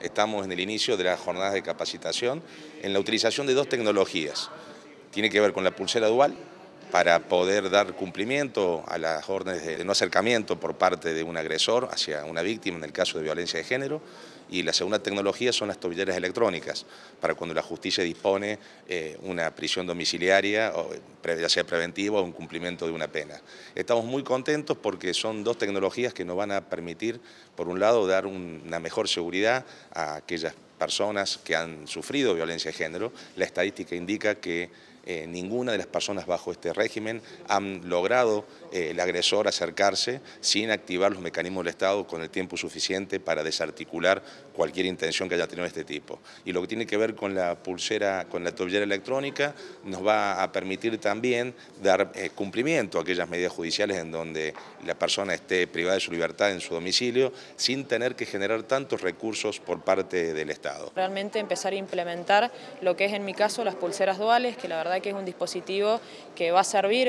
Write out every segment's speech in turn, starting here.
Estamos en el inicio de las jornadas de capacitación en la utilización de dos tecnologías. Tiene que ver con la pulsera dual para poder dar cumplimiento a las órdenes de no acercamiento por parte de un agresor hacia una víctima en el caso de violencia de género y la segunda tecnología son las tobilleras electrónicas para cuando la justicia dispone eh, una prisión domiciliaria, ya sea preventiva o un cumplimiento de una pena. Estamos muy contentos porque son dos tecnologías que nos van a permitir, por un lado, dar una mejor seguridad a aquellas personas que han sufrido violencia de género. La estadística indica que eh, ninguna de las personas bajo este régimen han logrado eh, el agresor acercarse sin activar los mecanismos del Estado con el tiempo suficiente para desarticular cualquier intención que haya tenido este tipo. Y lo que tiene que ver con la pulsera, con la tobillera electrónica, nos va a permitir también dar eh, cumplimiento a aquellas medidas judiciales en donde la persona esté privada de su libertad en su domicilio sin tener que generar tantos recursos por parte del Estado. Realmente empezar a implementar lo que es en mi caso las pulseras duales, que la verdad que es un dispositivo que va a servir,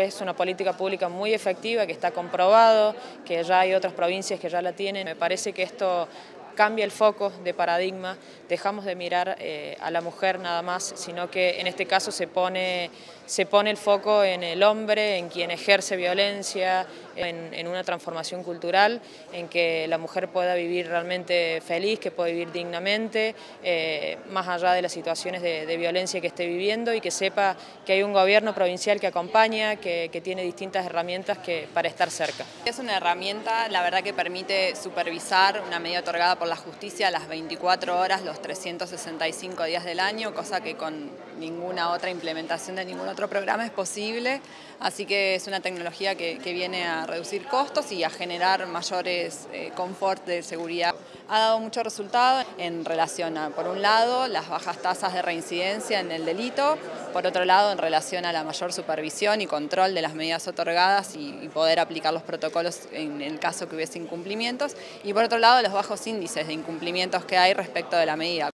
es una, política pública muy efectiva, que está comprobado, que ya hay otras provincias que ya la tienen. Me parece que esto cambia el foco de paradigma, dejamos de mirar eh, a la mujer nada más, sino que en este caso se pone, se pone el foco en el hombre, en quien ejerce violencia, en, una transformación cultural, en que la mujer pueda vivir realmente feliz, que pueda vivir dignamente, eh, más allá de las situaciones de, violencia que esté viviendo y que sepa que hay un gobierno provincial que acompaña, que, que tiene distintas herramientas que, para estar cerca. Es una herramienta, la verdad que permite supervisar una medida otorgada por la justicia las 24 horas, los 365 días del año, cosa que con ninguna otra implementación de ningún otro programa es posible. Así que es una tecnología que, viene a reducir costos y a generar mayores eh, confort de seguridad. Ha dado mucho resultado en relación a, por un lado, las bajas tasas de reincidencia en el delito, por otro lado, en relación a la mayor supervisión y control de las medidas otorgadas y, poder aplicar los protocolos en el caso que hubiese incumplimientos, y por otro lado, los bajos índices de incumplimientos que hay respecto de la medida.